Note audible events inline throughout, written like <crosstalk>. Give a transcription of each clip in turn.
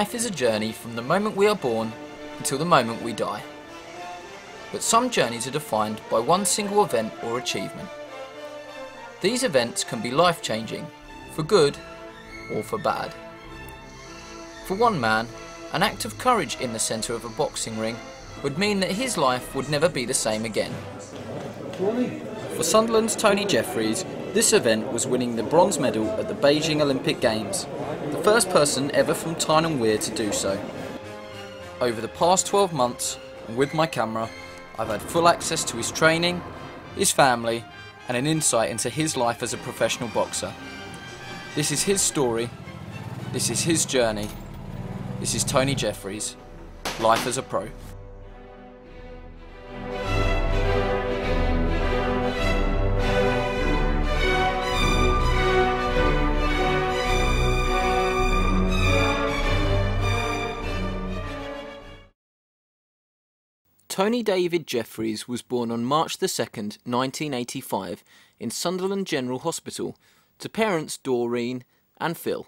Life is a journey from the moment we are born until the moment we die. But some journeys are defined by one single event or achievement. These events can be life changing, for good or for bad. For one man, an act of courage in the centre of a boxing ring would mean that his life would never be the same again. For Sunderland's Tony Jeffries, this event was winning the bronze medal at the Beijing Olympic Games, the first person ever from Tyne and Wear to do so. Over the past 12 months, and with my camera, I've had full access to his training, his family, and an insight into his life as a professional boxer. This is his story, this is his journey, this is Tony Jeffries, life as a pro. Tony David Jeffries was born on March the 2nd, 1985, in Sunderland General Hospital, to parents Doreen and Phil.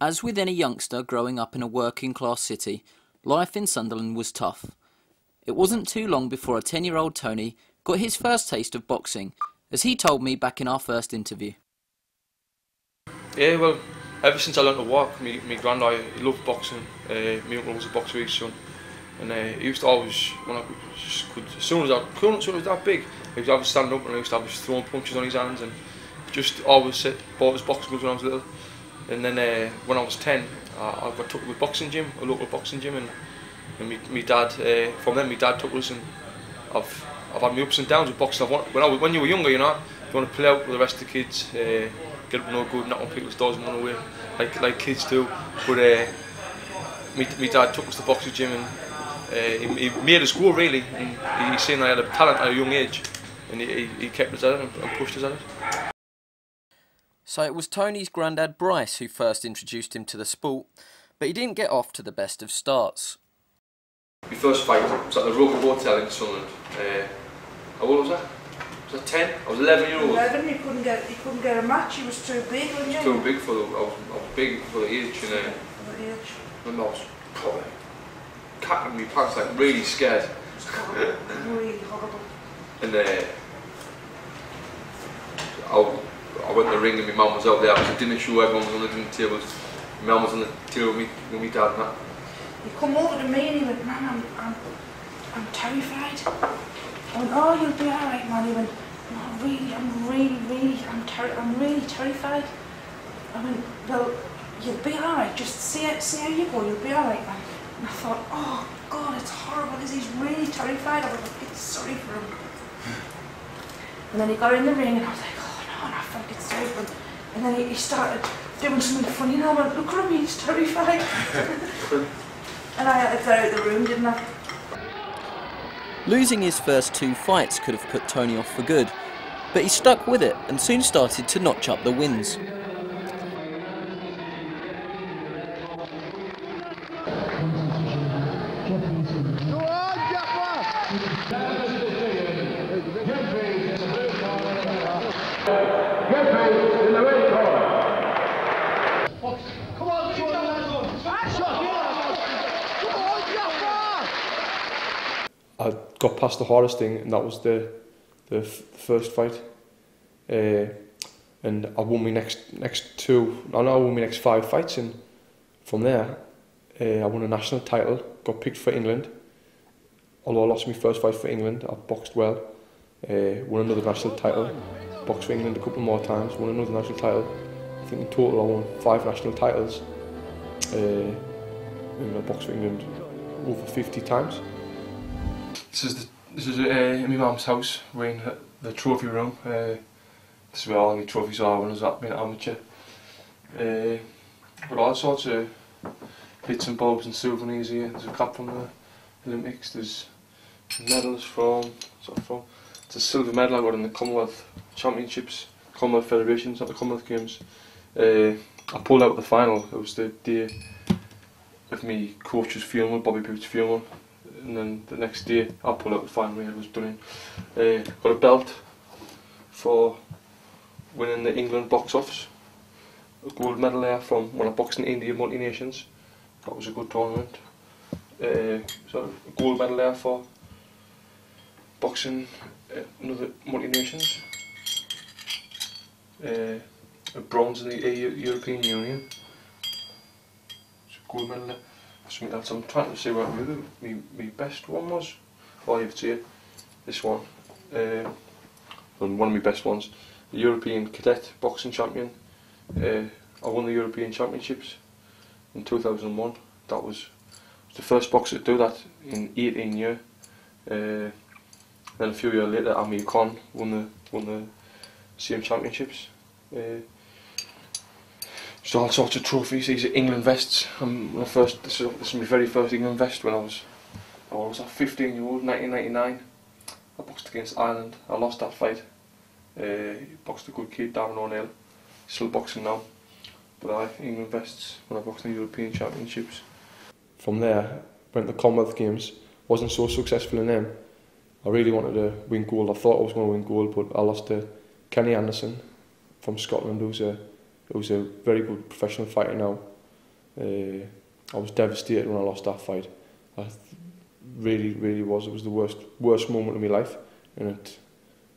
As with any youngster growing up in a working class city, life in Sunderland was tough. It wasn't too long before a 10 year old Tony got his first taste of boxing, as he told me back in our first interview. Yeah, well, ever since I learned to walk, my, my granddad he loved boxing. Uh, my uncle was a boxer his son. And uh, he used to always, when I could, as soon as I could, as soon as I was that big, he was always stand up and I used to his throwing punches on his hands and just always sit, bought his boxing gloves when I was little. And then uh, when I was 10, I, I got took to a boxing gym, a local boxing gym, and, and my, my dad, uh, from then my dad took us and I've, I've had my ups and downs with boxing. I've, when, I, when you were younger, you know, you want to play out with the rest of the kids, uh, get up no good, knock on people's doors and run away, like, like kids do. But uh, my, my dad took us to the boxing gym and uh, he, he made us go really, and he seen I had a talent at a young age, and he, he kept us at it and, and pushed us at it. So it was Tony's granddad Bryce who first introduced him to the sport, but he didn't get off to the best of starts. My first fight was at the Roker Hotel in Sunderland. Uh, how old was that? Was that 10? I was 11 years old. 11, you couldn't get, you couldn't get a match, you was too big, wasn't you? Too big for the, I was, I was big for the age, and uh, For the age. and I was probably cacking my pants, like really scared. It's horrible, really horrible. And uh, I, I went in the ring and my mum was out there. It was a dinner show, everyone was on the dinner tables. My mum was on the table with me, with my dad and that. He come over to me and he went, man, I'm, I'm, I'm terrified. Oh, you'll be alright. He went, no, really, I'm really, really, I'm, ter- I'm really terrified. I went, well, you'll be alright. Just see, it, see how you go. You'll be alright, man. And I thought, oh, God, it's horrible because he's really terrified. I was like, sorry for him. And then he got in the ring and I was like, oh, no, no, I felt it sorry for him. And then he, he started doing something funny and I went, look at him, he's terrified. <laughs> and I had to get out of the room, didn't I? Losing his first two fights could have put Tony off for good, but he stuck with it and soon started to notch up the wins. Got past the hardest thing, and that was the the, f- first fight. Uh, and I won my next next two. No, no, I won my next five fights, and from there, uh, I won a national title. Got picked for England. Although I lost my first fight for England, I boxed well. Uh, won another national title. Boxed for England a couple more times. Won another national title. I think in total I won five national titles. Uh, and I boxed for England over 50 times. This is the, this is uh, my mum's house. We're in the trophy room. Uh, this is where all my trophies are when I was being an amateur. Uh, but all sorts of bits and bobs and souvenirs here. There's a cup from the Olympics. There's medals from sort of from. It's a silver medal I got in the Commonwealth Championships, Commonwealth Federations, not the Commonwealth Games. Uh, I pulled out the final. It was the day of me coach's funeral, Bobby Boots' funeral and then the next day I pulled out the final where it was done in. Uh, got a belt for winning the England box office a gold medal there from when I boxed in India multi nations. That was a good tournament. Uh, so a gold medal there for boxing uh, another multi nations. Uh, a bronze in the EU European Union. It's a gold medal there. Something else I'm trying to see what my, my, my best one was. Oh, you've seen this one. Uh, one of my best ones. The European Cadet Boxing Champion. Uh, I won the European Championships in 2001. That was the first boxer to do that in 18 years. Uh, then a few years later, Amir Khan won the won the same championships. Uh, so all sorts of trophies. These are England vests. I'm my first. This is, this is my very first England vest when I was I was a 15 year old, 1999. I boxed against Ireland. I lost that fight. Uh, boxed a good kid, Darren O'Neill. Still boxing now. But I England vests when I boxed in the European Championships. From there, went to Commonwealth Games. Wasn't so successful in them. I really wanted to win gold. I thought I was going to win gold, but I lost to Kenny Anderson from Scotland, who's a who's a very good professional fighter now. Uh, I was devastated when I lost that fight. I really, really was. It was the worst worst moment of my life, and it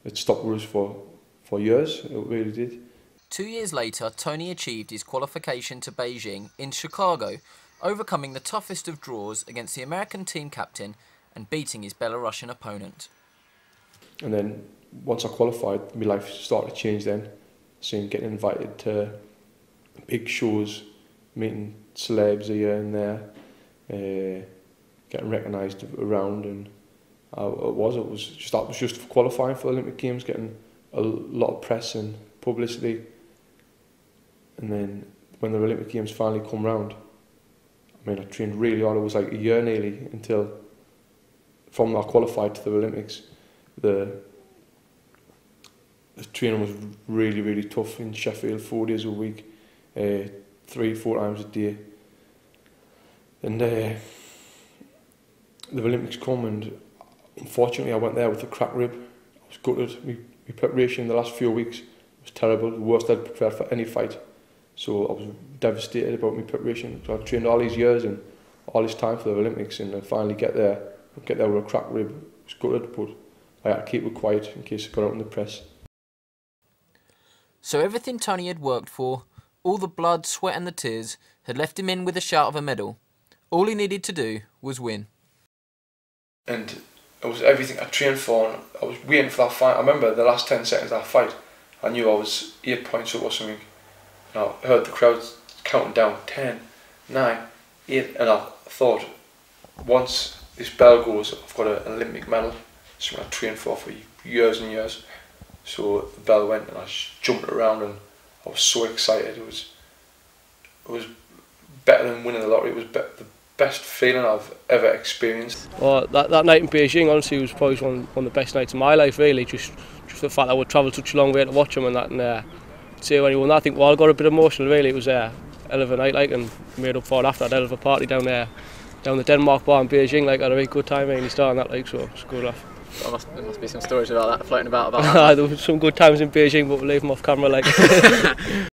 it stopped us for for years. It really did. Two years later, Tony achieved his qualification to Beijing in Chicago, overcoming the toughest of draws against the American team captain and beating his Belarusian opponent. And then once I qualified, my life started to change then. Seeing getting invited to big shows, meeting celebs here and there, uh, getting recognised around, and I, it was it was just that was just qualifying for the Olympic Games, getting a lot of press and publicity, and then when the Olympic Games finally come round, I mean I trained really hard. It was like a year nearly until from I qualified to the Olympics. The the training was really really tough in Sheffield, four days a week, uh, three four times a day, and. Uh, the Olympics come and unfortunately I went there with a cracked rib. I was gutted. My, my preparation the last few weeks was terrible, the worst I'd prepared for any fight. So I was devastated about my preparation. So I trained all these years and all this time for the Olympics and I finally get there, get there with a cracked rib. I was gutted, but I had to keep it quiet in case it got out in the press. So everything Tony had worked for, all the blood, sweat and the tears, had left him in with a shout of a medal. All he needed to do was win and it was everything I trained for and I was waiting for that fight. I remember the last 10 seconds of that fight, I knew I was 8 points up or something. And I heard the crowd counting down 10, 9, 8, and I thought, once this bell goes, I've got an Olympic medal, something I trained for for years and years. So the bell went and I jumped around and I was so excited. It was, it was better than winning the lottery. It was be the best feeling I've ever experienced. Well, that, that night in Beijing honestly was probably one, one of the best nights of my life really, just just the fact that I would travel such a long way to watch him and that and uh, say when he won that, I think well I got a bit emotional really, it was uh, hell of a night like and made up for it after that hell of a party down there down the Denmark bar in Beijing like I had a very good time really starting that like so it's good laugh. There must, there must be some stories about that floating about about <laughs> that. some good times in Beijing but we'll leave them off camera like <laughs>